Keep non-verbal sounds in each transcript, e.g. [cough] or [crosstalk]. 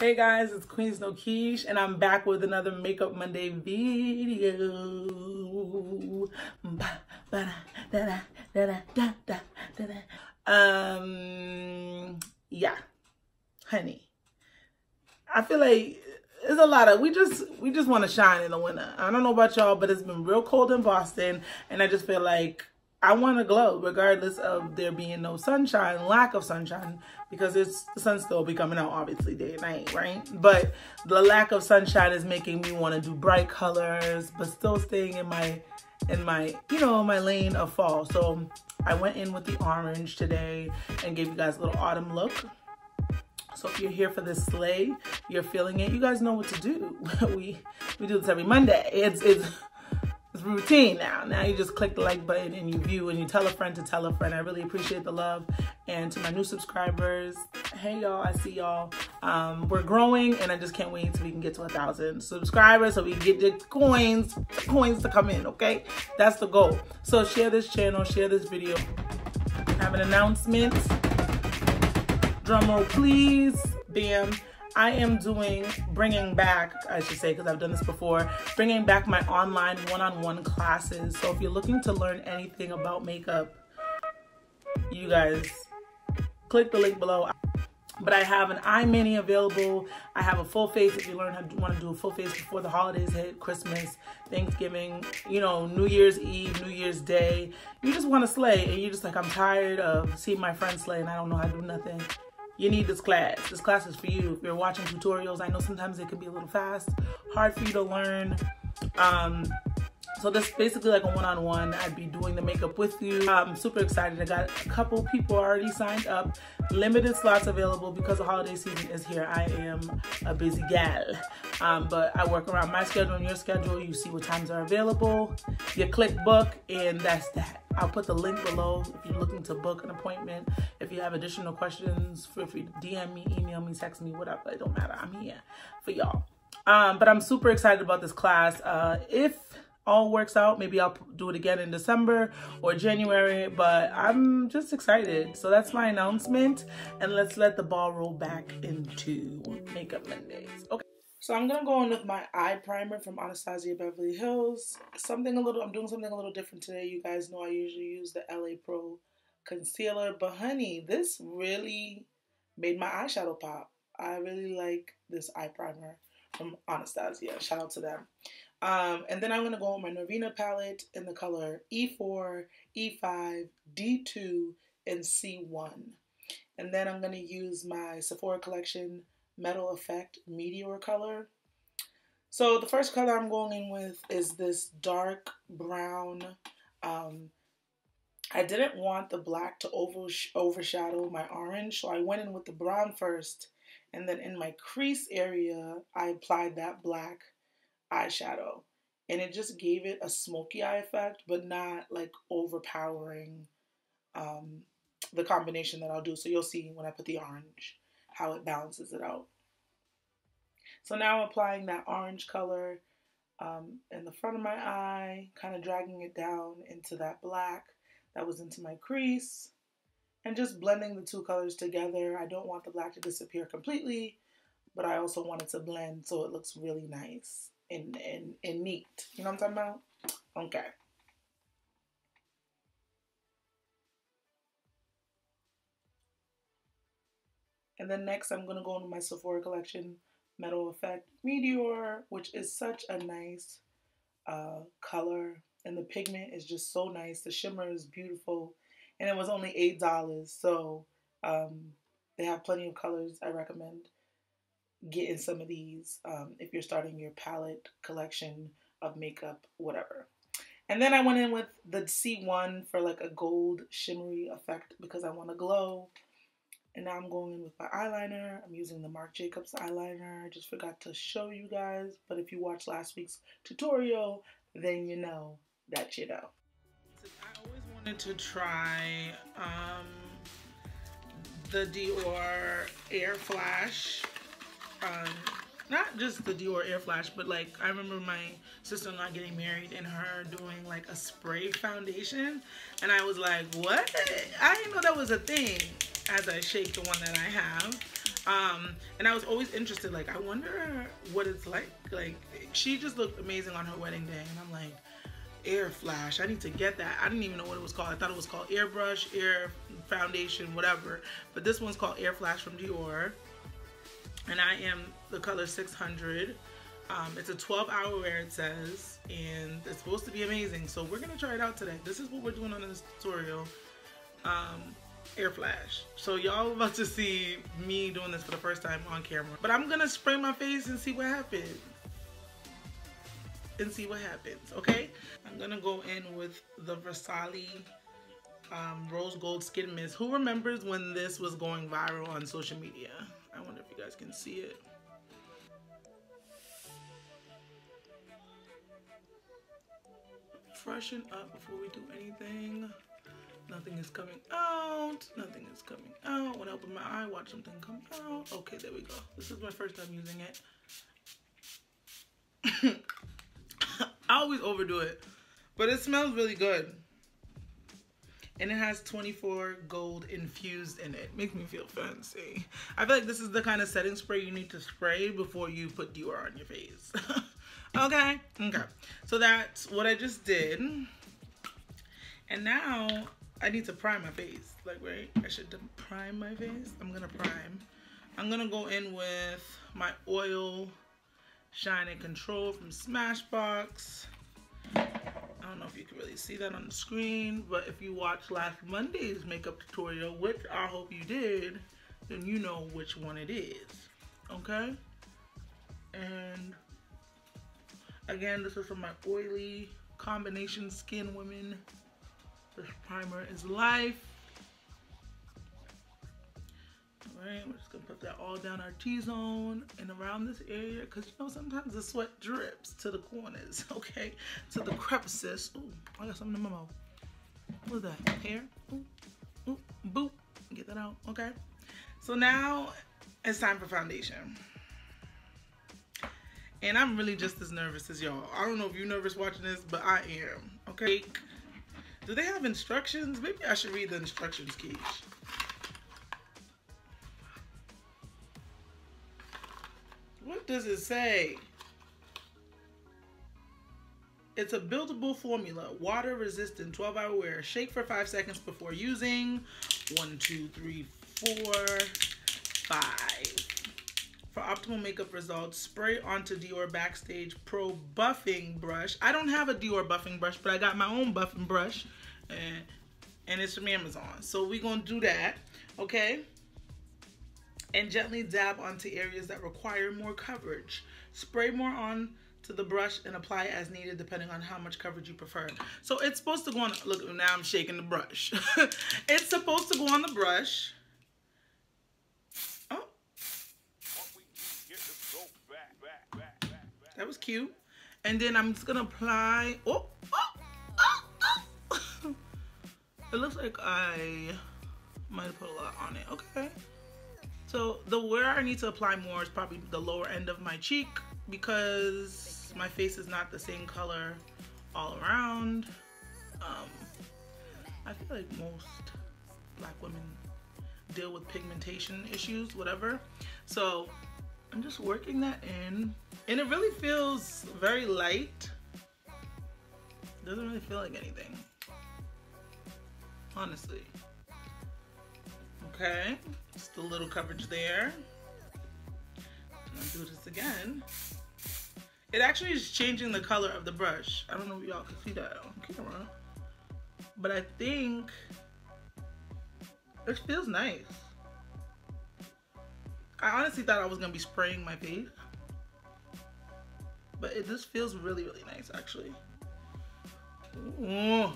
Hey guys, it's Queens Know Keish, and I'm back with another Makeup Monday video. Um, yeah, honey, I feel like it's a lot of we just we just want to shine in the winter. I don't know about y'all, but it's been real cold in Boston, and I just feel like I want to glow regardless of there being no sunshine, lack of sunshine, because it's the sun's still be coming out obviously day and night, right? But the lack of sunshine is making me want to do bright colors, but still staying in my in my, you know, my lane of fall. So I went in with the orange today and gave you guys a little autumn look. So if you're here for this sleigh, you're feeling it, you guys know what to do. [laughs] we we do this every Monday. It's it's it's routine now. Now you just click the like button and you view and you tell a friend to tell a friend. I really appreciate the love. And to my new subscribers, hey y'all, I see y'all. Um, we're growing and I just can't wait until we can get to a thousand subscribers so we get the coins, coins to come in, okay? That's the goal. So share this channel, share this video. I Have an announcement. Drum roll, please. Bam. I am doing, bringing back, I should say, because I've done this before, bringing back my online one-on-one -on -one classes. So if you're looking to learn anything about makeup, you guys, click the link below. But I have an eye mini available. I have a full face if you learn how to want to do a full face before the holidays hit, Christmas, Thanksgiving, you know, New Year's Eve, New Year's Day. You just want to slay and you're just like, I'm tired of seeing my friends slay and I don't know how to do nothing you need this class. This class is for you. If you're watching tutorials, I know sometimes it can be a little fast, hard for you to learn. Um, so this is basically like a one-on-one. -on -one. I'd be doing the makeup with you. I'm super excited. I got a couple people already signed up. Limited slots available because the holiday season is here. I am a busy gal. Um, but I work around my schedule and your schedule. You see what times are available. You click book and that's that. I'll put the link below if you're looking to book an appointment. If you have additional questions, feel free to DM me, email me, text me, whatever. It don't matter. I'm here for y'all. Um, but I'm super excited about this class. Uh, if all works out, maybe I'll do it again in December or January, but I'm just excited. So that's my announcement. And let's let the ball roll back into Makeup Mondays. Okay. So I'm gonna go in with my eye primer from Anastasia Beverly Hills. Something a little, I'm doing something a little different today. You guys know I usually use the LA Pro concealer, but honey, this really made my eyeshadow pop. I really like this eye primer from Anastasia. Shout out to them. Um, and then I'm gonna go with my Norvina palette in the color E4, E5, D2, and C1. And then I'm gonna use my Sephora collection Metal Effect Meteor color. So the first color I'm going in with is this dark brown. Um, I didn't want the black to over overshadow my orange, so I went in with the brown first. And then in my crease area, I applied that black eyeshadow. And it just gave it a smoky eye effect, but not like overpowering um, the combination that I'll do. So you'll see when I put the orange how it balances it out. So now I'm applying that orange color um, in the front of my eye, kind of dragging it down into that black that was into my crease and just blending the two colors together. I don't want the black to disappear completely, but I also want it to blend so it looks really nice and, and, and neat. You know what I'm talking about? Okay. And then next I'm going to go into my Sephora collection Metal Effect Meteor, which is such a nice uh, color. And the pigment is just so nice. The shimmer is beautiful. And it was only $8. So um, they have plenty of colors. I recommend getting some of these um, if you're starting your palette collection of makeup, whatever. And then I went in with the C1 for like a gold shimmery effect because I want to glow. And now I'm going in with my eyeliner. I'm using the Marc Jacobs eyeliner. I just forgot to show you guys. But if you watched last week's tutorial, then you know that you know. I always wanted to try um, the Dior Air Flash. Um, not just the Dior Air Flash, but like I remember my sister-in-law getting married and her doing like a spray foundation. And I was like, what? I didn't know that was a thing as I shake the one that I have. Um, and I was always interested, like, I wonder what it's like. Like, she just looked amazing on her wedding day. And I'm like, air flash. I need to get that. I didn't even know what it was called. I thought it was called airbrush, air foundation, whatever. But this one's called air flash from Dior. And I am the color 600. Um, it's a 12 hour wear, it says, and it's supposed to be amazing. So we're gonna try it out today. This is what we're doing on this tutorial. Um, air flash. So y'all [laughs] about to see me doing this for the first time on camera. But I'm gonna spray my face and see what happens. And see what happens, okay? I'm gonna go in with the Versace um, Rose Gold Skin Mist. Who remembers when this was going viral on social media? I wonder if you guys can see it. Freshen up before we do anything. Nothing is coming out. Nothing is coming out. When I open my eye, watch something come out. Okay, there we go. This is my first time using it. [laughs] I always overdo it. But it smells really good. And it has 24 gold infused in it. Makes me feel fancy. I feel like this is the kind of setting spray you need to spray before you put Dior on your face. [laughs] okay? Okay. So that's what I just did. And now I need to prime my face. Like, right? I should prime my face. I'm gonna prime. I'm gonna go in with my oil shine and control from Smashbox. I don't know if you can really see that on the screen, but if you watched last Monday's makeup tutorial, which I hope you did, then you know which one it is, okay? And again, this is for my oily combination skin women. This primer is life. Alright, we're just gonna put that all down our T-zone and around this area because you know sometimes the sweat drips to the corners, [laughs] okay? To the crevices. Ooh, I got something in my mouth. What's that? Hair? Ooh, ooh, boop. Get that out, okay? So now it's time for foundation. And I'm really just as nervous as y'all. I don't know if you're nervous watching this, but I am, okay? Do they have instructions? Maybe I should read the instructions, Keish. What does it say? It's a buildable formula, water resistant, 12 hour wear. Shake for five seconds before using. One, two, three, four, five. For optimal makeup results, spray onto Dior Backstage Pro Buffing Brush. I don't have a Dior buffing brush, but I got my own buffing brush and, and it's from Amazon. So we're gonna do that, okay? And gently dab onto areas that require more coverage. Spray more on to the brush and apply as needed depending on how much coverage you prefer. So it's supposed to go on, look, now I'm shaking the brush. [laughs] it's supposed to go on the brush. Oh. That was cute. And then I'm just gonna apply, oh, oh oh, oh. [laughs] it looks like I might put a lot on it. Okay. So the where I need to apply more is probably the lower end of my cheek because my face is not the same color all around. Um, I feel like most black women deal with pigmentation issues, whatever. So I'm just working that in and it really feels very light. Doesn't really feel like anything honestly. Okay, just a little coverage there. Do this again. It actually is changing the color of the brush. I don't know if y'all can see that on camera. But I think it feels nice. I honestly thought I was gonna be spraying my face. But it just feels really, really nice actually. Ooh.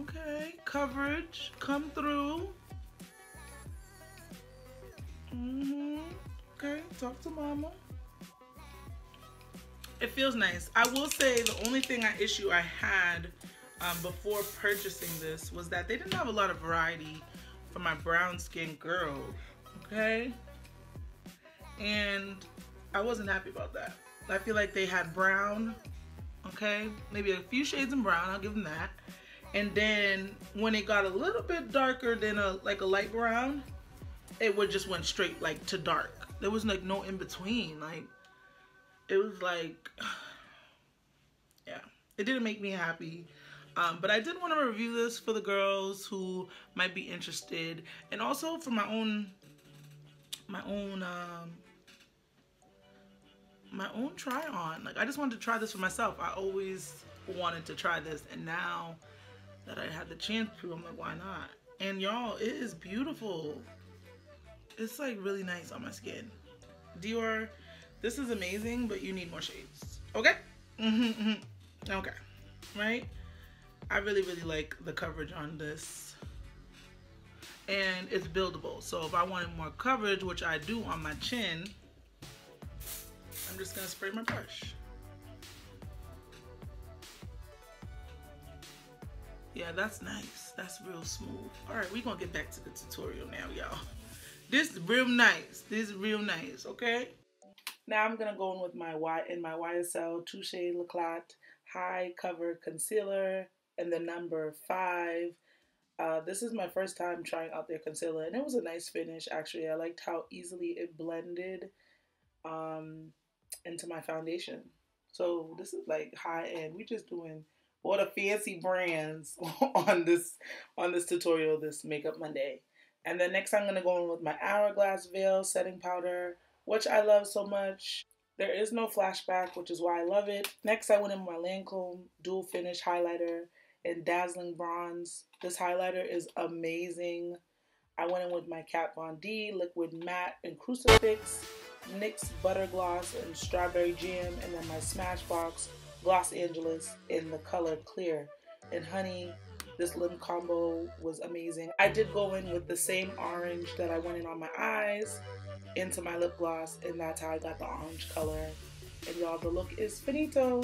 Okay, coverage, come through. Mm-hmm. Okay, talk to mama. It feels nice. I will say the only thing I issue I had um, before purchasing this was that they didn't have a lot of variety for my brown skin girl, okay? And I wasn't happy about that. I feel like they had brown, okay? Maybe a few shades in brown, I'll give them that And then when it got a little bit darker than a like a light brown, it would just went straight like to dark. There was like no in between. Like it was like [sighs] yeah, it didn't make me happy. Um, but I did want to review this for the girls who might be interested and also for my own my own um, my own try on. Like I just wanted to try this for myself. I always wanted to try this and now that I had the chance to, I'm like, why not? And y'all, it is beautiful. It's like really nice on my skin. Dior, this is amazing, but you need more shades. Okay? Mm-hmm, mm-hmm. Okay. Right? I really, really like the coverage on this. And it's buildable. So if I wanted more coverage, which I do on my chin, I'm just gonna spray my brush. Yeah, that's nice. That's real smooth. All right, we're gonna get back to the tutorial now, y'all. This is real nice. This is real nice, okay? Now I'm gonna go in with my Y in my YSL Touche L'Eclat High Cover Concealer and the number five. Uh, this is my first time trying out their concealer and it was a nice finish actually. I liked how easily it blended um, into my foundation. So this is like high end. We're just doing all the fancy brands [laughs] on this on this tutorial this makeup Monday. And then next I'm gonna go in with my Hourglass Veil setting powder, which I love so much. There is no flashback, which is why I love it. Next I went in with my Lancome Dual Finish Highlighter in Dazzling Bronze. This highlighter is amazing. I went in with my Kat Von D Liquid Matte and Crucifix, NYX Butter Gloss and Strawberry Jam, and then my Smashbox Gloss Angeles in the color Clear. And honey, this lip combo was amazing. I did go in with the same orange that I went in on my eyes into my lip gloss, and that's how I got the orange color. And y'all, the look is finito.